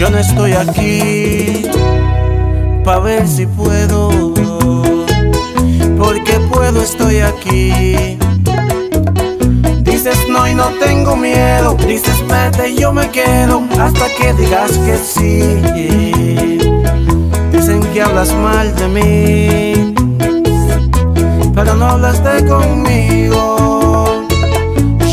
Yo no estoy aquí pa' ver si puedo. Porque puedo, estoy aquí. Dices no y no tengo miedo. Dices vete y yo me quedo hasta que digas que sí. Dicen que hablas mal de mí, pero no hablaste conmigo.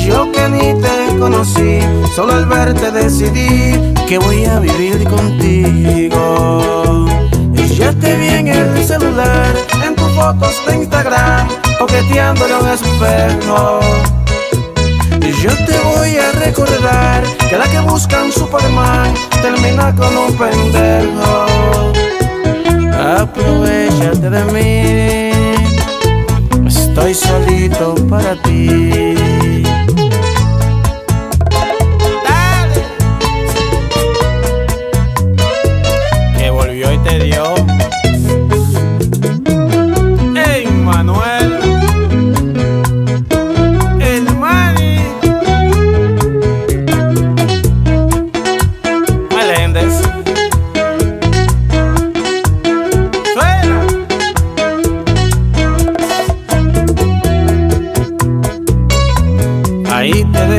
Yo que ni te conocí, solo al verte decidí que voy a vivir contigo. Y ya te vi en el celular, en tus fotos de Instagram, coqueteando en un espejo. Y yo te voy a recordar que la que buscan Superman termina con un pendejo. Aprovechate de mí, estoy solito para ti.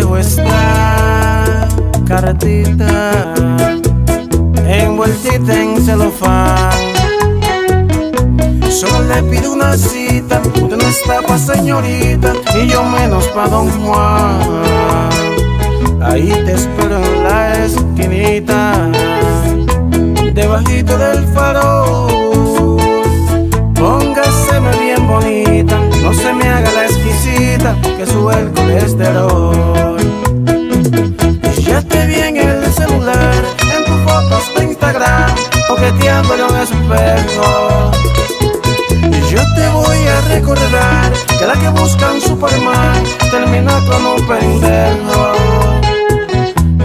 Dejo esta cartita envueltita en celofán. Solo le pido una cita, usted no está pa' señorita y yo menos pa' don Juan. Ahí te espero en la esquinita, debajito del farol. Póngaseme bien bonita, no se me haga la exquisita que sube el colesterol.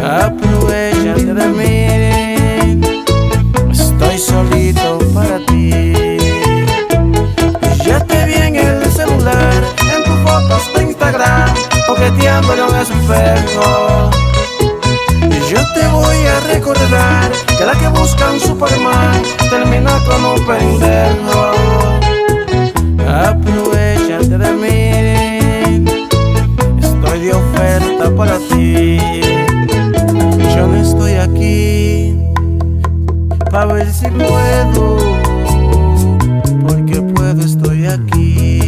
Aprovechate de mí, estoy solito para ti. Ya te vi en el celular, en tus fotos de Instagram, coqueteando en un espejo. para ver si puedo, porque puedo, estoy aquí.